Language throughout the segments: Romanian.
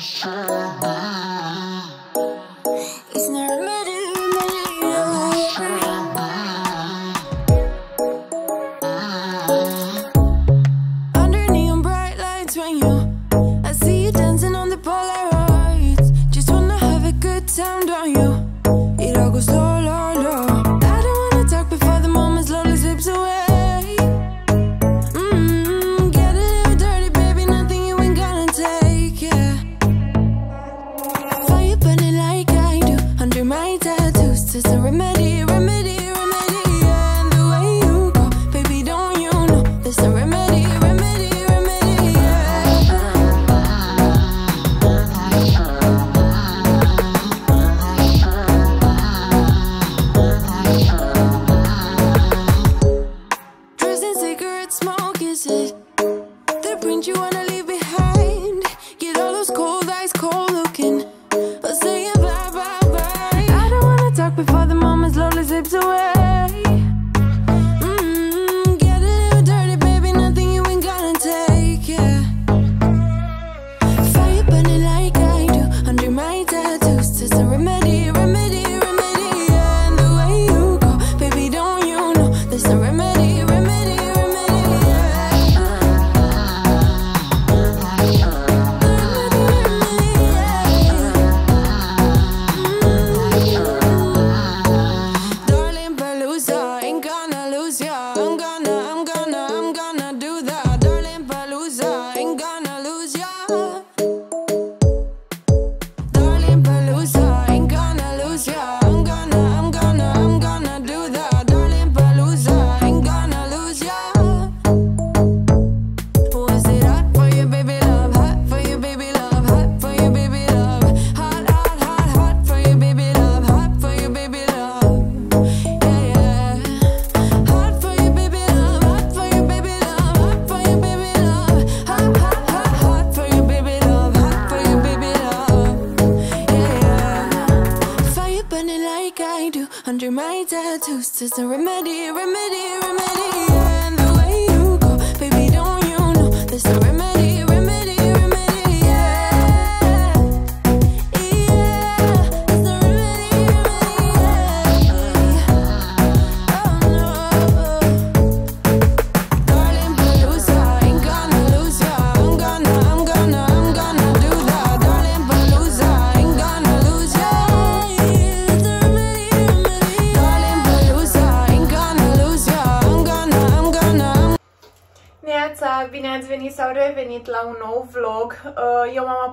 sure.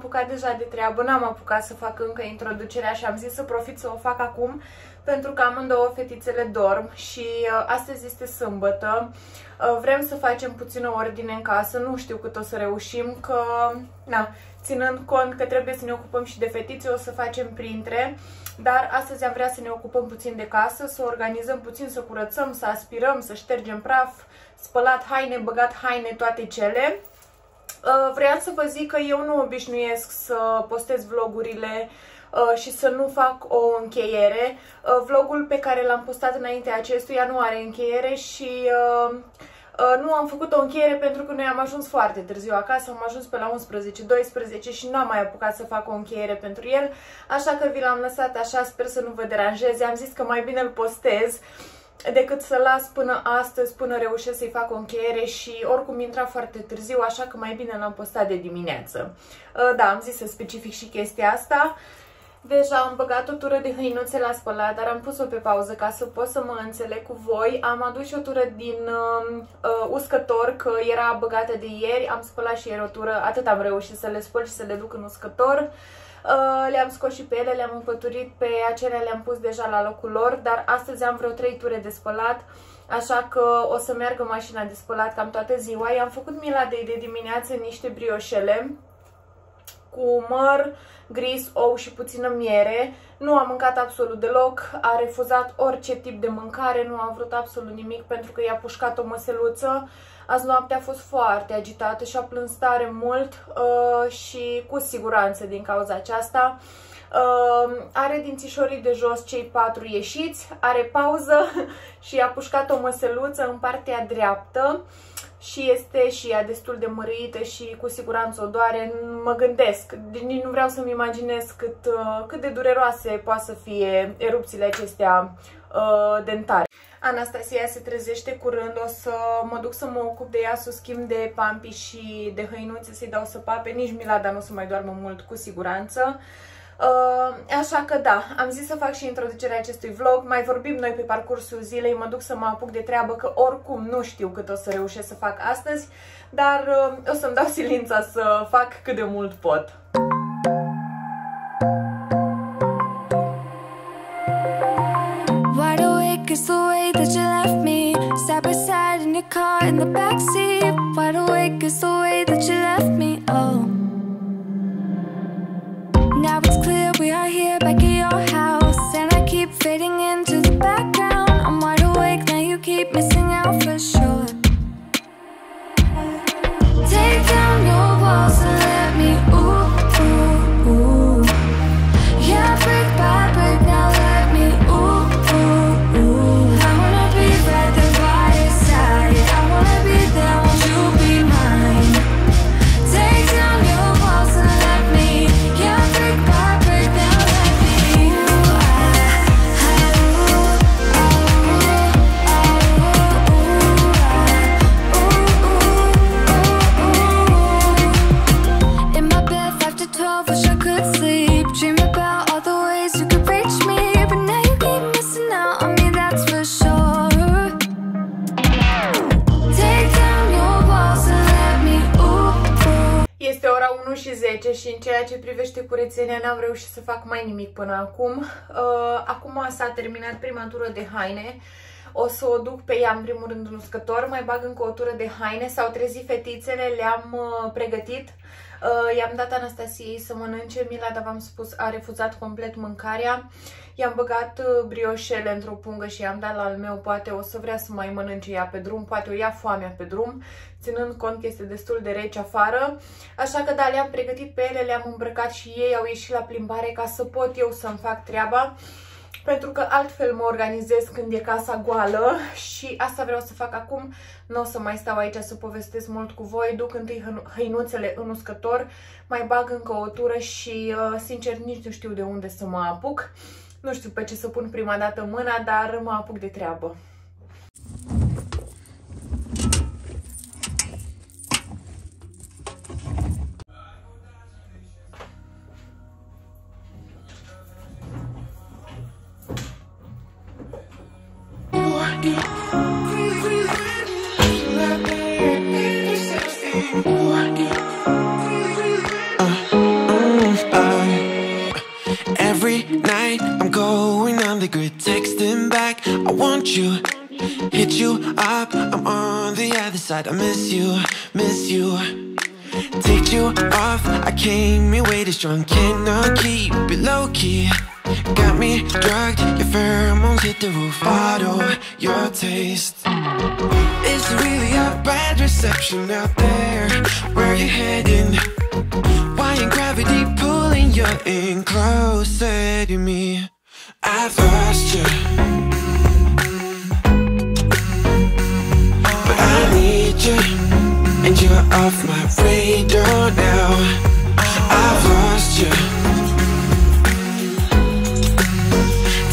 Apucat deja de treabă, n-am apucat să fac încă introducerea și am zis să profit să o fac acum pentru că amândouă fetițele dorm și uh, astăzi este sâmbătă. Uh, Vrem să facem puțină ordine în casă, nu știu cât o să reușim, că, na, ținând cont că trebuie să ne ocupăm și de fetițe, o să facem printre, dar astăzi am vrea să ne ocupăm puțin de casă, să organizăm puțin, să curățăm, să aspirăm, să ștergem praf, spălat haine, băgat haine, toate cele. Uh, Vreau să vă zic că eu nu obișnuiesc să postez vlogurile uh, și să nu fac o încheiere. Uh, Vlogul pe care l-am postat înainte acestuia nu are încheiere și uh, uh, nu am făcut o încheiere pentru că noi am ajuns foarte târziu acasă, am ajuns pe la 11-12 și nu am mai apucat să fac o încheiere pentru el, așa că vi l-am lăsat așa, sper să nu vă deranjeze. Am zis că mai bine îl postez decât să las până astăzi, până reușesc să-i fac o încheiere și oricum intra foarte târziu, așa că mai bine l-am postat de dimineață. Uh, Da, am zis să specific și chestia asta. Deja am băgat o tură de hăinuțe la spălat, dar am pus-o pe pauză ca să pot să mă înțeleg cu voi. Am adus și o tură din uh, uh, uscător, că era băgată de ieri. Am spălat și ieri o tură, atât am reușit să le spăl și să le duc în uscător. Uh, le-am scos și pe ele, le-am împăturit, pe acelea le-am pus deja la locul lor, dar astăzi am vreo 3 ture de spălat, așa că o să meargă mașina de spălat cam toată ziua. I-am făcut Miladei de dimineață niște brioșele cu măr, gris, ou și puțină miere. Nu a mâncat absolut deloc, a refuzat orice tip de mâncare, nu a vrut absolut nimic pentru că i-a pușcat o măseluță. Azi noaptea a fost foarte agitată și a plâns tare mult uh, și cu siguranță din cauza aceasta. Uh, are dințișorii de jos cei patru ieșiți, are pauză și a pușcat o măseluță în partea dreaptă și este și ea destul de mărâită și cu siguranță o doare. mă gândesc, deci nici nu vreau să-mi imaginez cât, uh, cât de dureroase poate să fie erupțiile acestea uh, dentare. Anastasia se trezește curând, o să mă duc să mă ocup de ea, să o schimb de pampi și de hăinuțe, să-i dau să pape, nici Milada nu o să mai doarmă mult cu siguranță. Uh, așa că da, am zis să fac și introducerea acestui vlog, mai vorbim noi pe parcursul zilei, mă duc să mă apuc de treabă, că oricum nu știu cât o să reușesc să fac astăzi, dar uh, o să-mi dau silința să fac cât de mult pot. Wide awake is the way that you left me. Side by side in your car in the backseat. Wide awake is the way that you left me. Și în ceea ce privește curățenia n-am reușit să fac mai nimic până acum. Uh, acum s-a terminat prima tură de haine. O să o duc pe ea în primul rând în uscător, mai bag încă o tură de haine. S-au trezit fetițele, le-am uh, pregătit. Uh, i-am dat Anastasiei să mănânce, Milada, v-am spus, a refuzat complet mâncarea. I-am băgat uh, brioșele într-o pungă și i-am dat la al meu, poate o să vrea să mai mănânce ea pe drum, poate o ia foamea pe drum, ținând cont că este destul de rece afară. Așa că da, le-am pregătit pe ele, le-am îmbrăcat și ei au ieșit la plimbare ca să pot eu să-mi fac treaba. Pentru că altfel mă organizez când e casa goală și asta vreau să fac acum. Nu o să mai stau aici să povestesc mult cu voi. Duc întâi hăinu- hăinuțele în uscător, mai bag încă o tură și, uh, sincer, nici nu știu de unde să mă apuc. Nu știu pe ce să pun prima dată mâna, dar mă apuc de treabă. I miss you, miss you. Take you off. I came in way too strong, cannot keep it low key. Got me drugged, your pheromones hit the roof. Auto, your taste. It's really a bad reception out there. Where you heading? Why ain't gravity pulling you in closer to me? I've lost you. You. And you're off my radar now. I've lost you.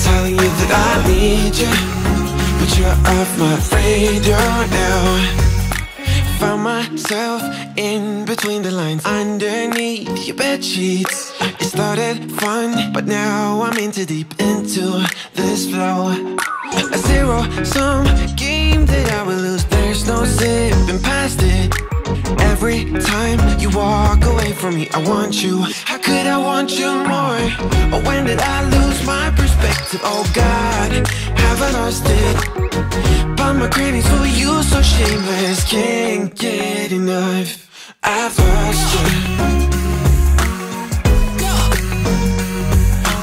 Telling you that I need you. But you're off my radar now. Found myself in between the lines underneath your bed sheets. It started fun, but now I'm in too deep into this flow. A zero sum game that I will lose. There's no zipping past it. Every time you walk away from me, I want you. How could I want you more? Or when did I lose my perspective? Oh God, have I lost it? But my cravings for you so shameless, can't get enough. I've lost you.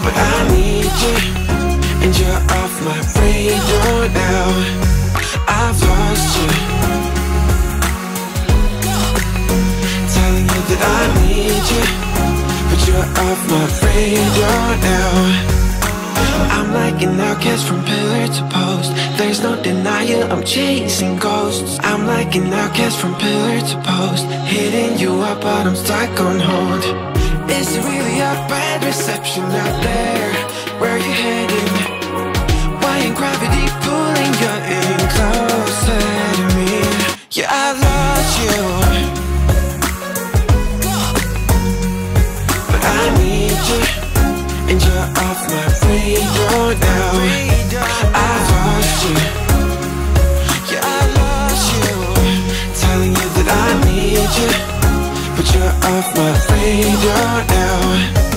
But I need you, and you're off my radar now. I've lost you. Telling you that I need you, but you're off my radar now. I'm like an outcast from pillar to post. There's no denial, I'm chasing ghosts. I'm like an outcast from pillar to post. Hitting you up, but I'm stuck on hold. Is it really a bad reception out there? Where are you heading? Why ain't gravity off my radar now.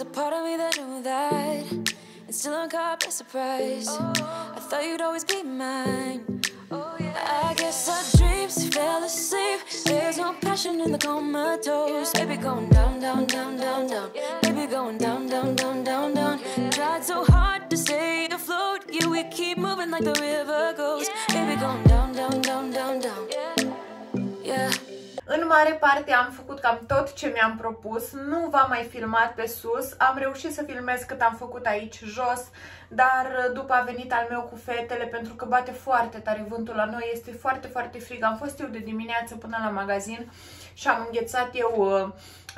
Was a part of me that knew that, and still I'm caught by surprise. I thought you'd always be mine. Oh yeah, I guess our dreams fell asleep. There's no passion in the comatose. Baby, going down, down, down, down, down. Baby, going down, down, down, down, down. Tried so hard to stay afloat. Yeah, we keep moving like the river goes. Baby, going În mare parte am făcut cam tot ce mi-am propus, nu v-am mai filmat pe sus, am reușit să filmez cât am făcut aici jos, dar după a venit al meu cu fetele pentru că bate foarte tare vântul la noi, este foarte, foarte frig. Am fost eu de dimineață până la magazin și am înghețat eu uh,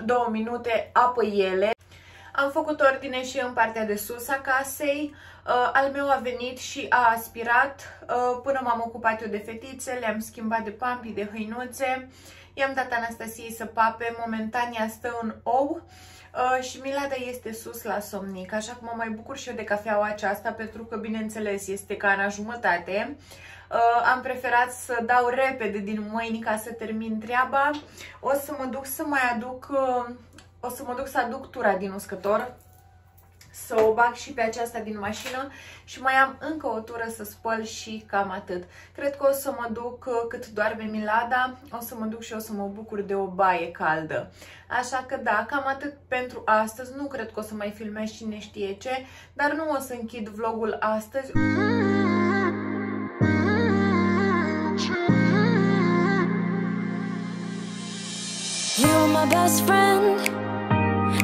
două minute apă ele. Am făcut ordine și în partea de sus a casei. Uh, al meu a venit și a aspirat uh, până m-am ocupat eu de fetițe, le-am schimbat de pampi, de hăinuțe. I-am dat Anastasiei să pape, momentan ea stă în ou uh, și Milada este sus la somnic, așa că mă mai bucur și eu de cafeaua aceasta pentru că, bineînțeles, este cana jumătate. Uh, am preferat să dau repede din mâini ca să termin treaba. O să mă duc să mai aduc, uh, o să mă duc să aduc tura din uscător să o bag și pe aceasta din mașină și mai am încă o tură să spăl și cam atât. Cred că o să mă duc uh, cât doarme Milada, o să mă duc și o să mă bucur de o baie caldă. Așa că da, cam atât pentru astăzi. Nu cred că o să mai filmez cine știe ce, dar nu o să închid vlogul astăzi. You were my best friend.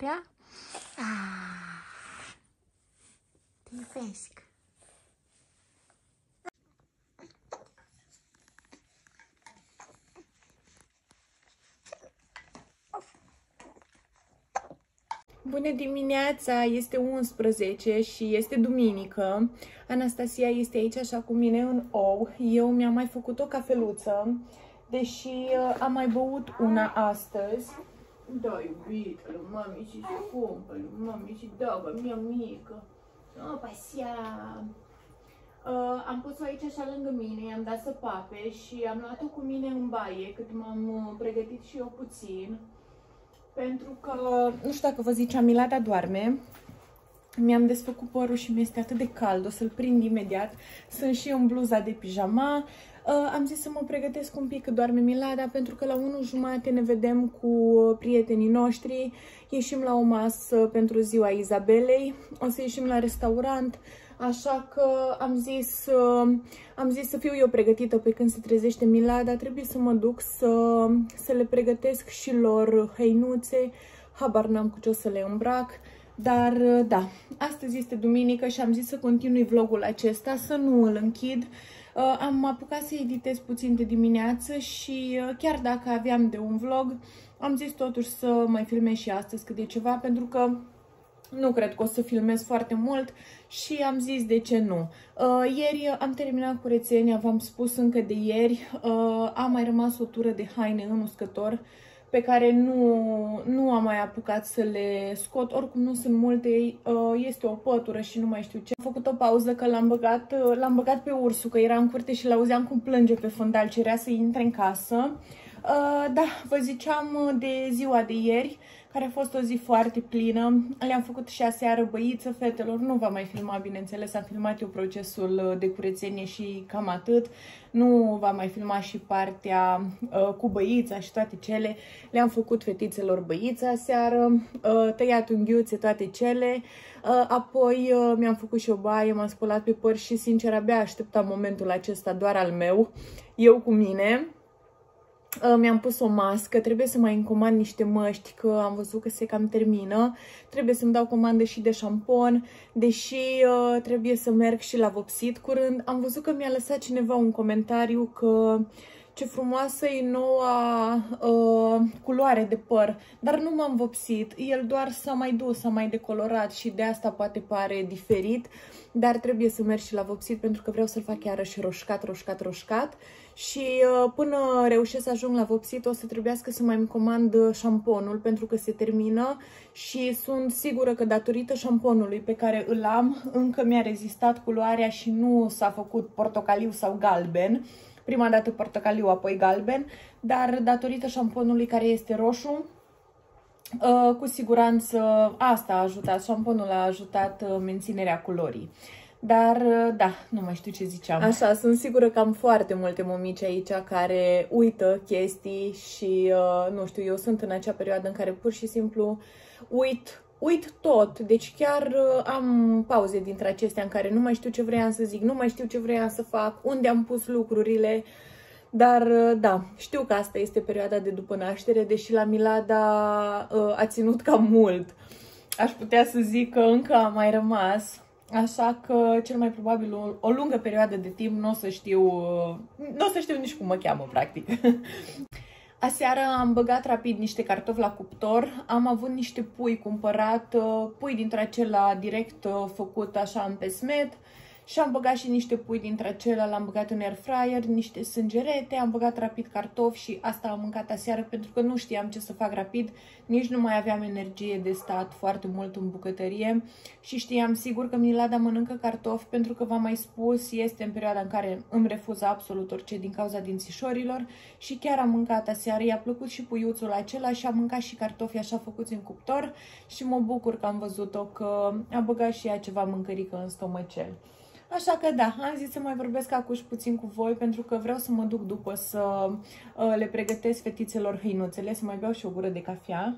Miroși floarea? Ah. Te iubesc. Bună dimineața! Este 11 și este duminică. Anastasia este aici așa cu mine în ou. Eu mi-am mai făcut o cafeluță, deși uh, am mai băut una astăzi. Da, iubite, lui mami și se cumpă, lui mami și da, mia mică. Oh, pasia. Uh, am pus-o aici așa lângă mine, i-am dat să pape și am luat-o cu mine în baie, cât m-am uh, pregătit și eu puțin. Pentru că, nu știu dacă vă ziceam, Milada doarme. Mi-am desfăcut părul și mi-este atât de cald, o să-l prind imediat. Sunt și în bluza de pijama. Uh, am zis să mă pregătesc un pic că doarme Milada, pentru că la 1 jumate ne vedem cu prietenii noștri. Ieșim la o masă pentru ziua Izabelei. O să ieșim la restaurant. Așa că am zis, uh, am zis să fiu eu pregătită pe când se trezește Milada. Trebuie să mă duc să, să le pregătesc și lor hăinuțe. Habar n-am cu ce o să le îmbrac. Dar uh, da, astăzi este duminică și am zis să continui vlogul acesta, să nu îl închid. Uh, am apucat să editez puțin de dimineață și uh, chiar dacă aveam de un vlog, am zis totuși să mai filmez și astăzi cât de ceva, pentru că nu cred că o să filmez foarte mult și am zis de ce nu. Uh, ieri am terminat curățenia, v-am spus încă de ieri, uh, a mai rămas o tură de haine în uscător pe care nu, nu am mai apucat să le scot, oricum nu sunt multe, uh, este o pătură și nu mai știu ce. Am făcut o pauză că l-am băgat, uh, l-am băgat pe ursul, că era în curte și l-auzeam cum plânge pe fundal, cerea să intre în casă. Uh, da, vă ziceam de ziua de ieri, care a fost o zi foarte plină. Le-am făcut și aseară băiță fetelor, nu va mai filma, bineînțeles, am filmat eu procesul de curățenie și cam atât. Nu va mai filma și partea uh, cu băița și toate cele. Le-am făcut fetițelor băița aseară, uh, tăiat unghiuțe, toate cele. Uh, apoi uh, mi-am făcut și o baie, m-am spălat pe păr și, sincer, abia așteptam momentul acesta doar al meu, eu cu mine. Uh, mi-am pus o mască, trebuie să mai încomand niște măști, că am văzut că se cam termină. Trebuie să-mi dau comandă și de șampon, deși uh, trebuie să merg și la vopsit curând. Am văzut că mi-a lăsat cineva un comentariu că ce frumoasă e noua uh, culoare de păr, dar nu m-am vopsit, el doar s-a mai dus, s-a mai decolorat și de asta poate pare diferit, dar trebuie să merg și la vopsit pentru că vreau să-l fac iarăși roșcat, roșcat, roșcat. Și uh, până reușesc să ajung la vopsit o să trebuiască să mai îmi comand uh, șamponul pentru că se termină. Și sunt sigură că datorită șamponului pe care îl am încă mi-a rezistat culoarea și nu s-a făcut portocaliu sau galben, prima dată portocaliu, apoi galben, dar datorită șamponului care este roșu, uh, cu siguranță asta a ajutat, șamponul a ajutat uh, menținerea culorii. Dar, uh, da, nu mai știu ce ziceam. Așa, sunt sigură că am foarte multe mămici aici care uită chestii și, nu știu, eu sunt în acea perioadă în care pur și simplu uit uit tot, deci chiar uh, am pauze dintre acestea în care nu mai știu ce vreau să zic, nu mai știu ce vreau să fac, unde am pus lucrurile, dar uh, da, știu că asta este perioada de după naștere, deși la Milada uh, a ținut cam mult. Aș putea să zic că încă a mai rămas, așa că cel mai probabil o, o lungă perioadă de timp nu o să știu, nu o să știu nici cum mă cheamă, practic. Aseară am băgat rapid niște cartofi la cuptor, am avut niște pui cumpărat, uh, pui dintre acela direct uh, făcut așa în pesmet și am băgat și niște pui dintre acelea, l-am băgat în air fryer, niște sângerete, am băgat rapid cartofi și asta am mâncat aseară pentru că nu știam ce să fac rapid, nici nu mai aveam energie de stat foarte mult în bucătărie și știam sigur că Milada mănâncă cartofi pentru că v-am mai spus, este în perioada în care îmi refuză absolut orice din cauza dințișorilor și chiar am mâncat aseară, i-a plăcut și puiuțul acela și am mâncat și cartofi așa făcuți în cuptor și mă bucur că am văzut-o că a băgat și ea ceva mâncărică în stomacel. Așa că da, am zis să mai vorbesc acuși puțin cu voi pentru că vreau să mă duc după să uh, le pregătesc fetițelor hăinuțele, să mai beau și o gură de cafea.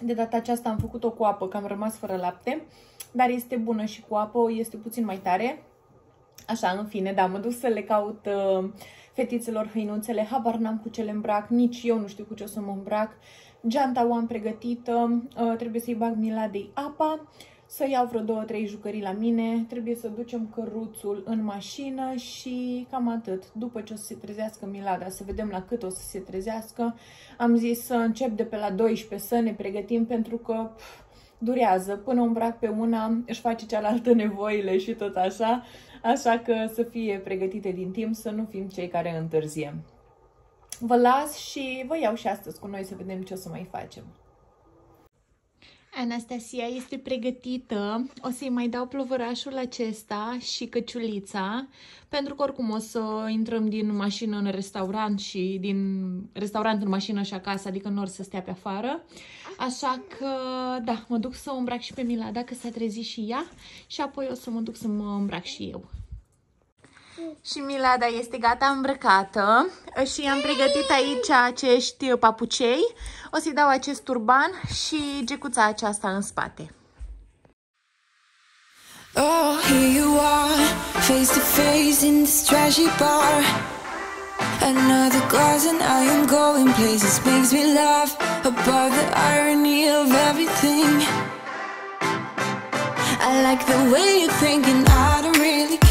De data aceasta am făcut-o cu apă, că am rămas fără lapte, dar este bună și cu apă, este puțin mai tare. Așa, în fine, da, mă duc să le caut uh, fetițelor hăinuțele, habar n-am cu ce le îmbrac, nici eu nu știu cu ce o să mă îmbrac. Geanta o am pregătită, uh, trebuie să-i bag miladei apa, să iau vreo două, trei jucării la mine, trebuie să ducem căruțul în mașină și cam atât. După ce o să se trezească Milada, să vedem la cât o să se trezească, am zis să încep de pe la 12 să ne pregătim pentru că pf, durează. Până îmbrac pe una, își face cealaltă nevoile și tot așa, așa că să fie pregătite din timp, să nu fim cei care întârziem. Vă las și vă iau și astăzi cu noi să vedem ce o să mai facem. Anastasia este pregătită. O să-i mai dau plovărașul acesta și căciulița, pentru că oricum o să intrăm din mașină în restaurant și din restaurant în mașină și acasă, adică nu or să stea pe afară. Așa că, da, mă duc să o îmbrac și pe Milada, că s-a trezit și ea și apoi o să mă duc să mă îmbrac și eu. Și Milada este gata îmbrăcată și am pregătit aici acești papucei. O să-i dau acest turban și gecuța aceasta în spate. Oh, here you are, face to face in this trashy bar. Another glass and I am going places. Makes me laugh about the irony of everything. I like the way you're thinking. I don't really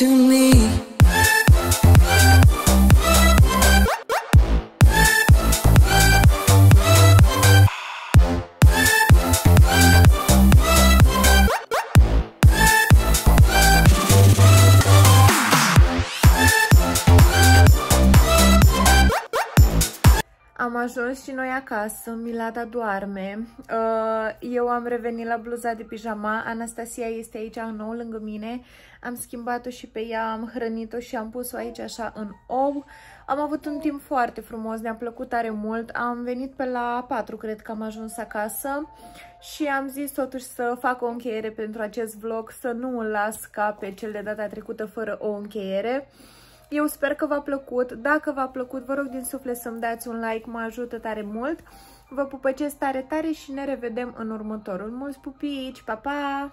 to me. Ajuns și noi acasă, Milada doarme. Uh, Eu am revenit la bluza de pijama, Anastasia este aici în nou lângă mine. Am schimbat-o și pe ea, am hrănit-o și am pus-o aici așa în ou. Am avut un timp foarte frumos, ne-a plăcut tare mult. Am venit pe la 4, cred că am ajuns acasă și am zis totuși să fac o încheiere pentru acest vlog, să nu îl las ca pe cel de data trecută fără o încheiere. Eu sper că v-a plăcut. Dacă v-a plăcut, vă rog din suflet să-mi dați un like, mă ajută tare mult. Vă pupăcesc tare, tare și ne revedem în următorul. Mulți pupici, pa, pa!